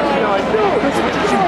Chris, what I you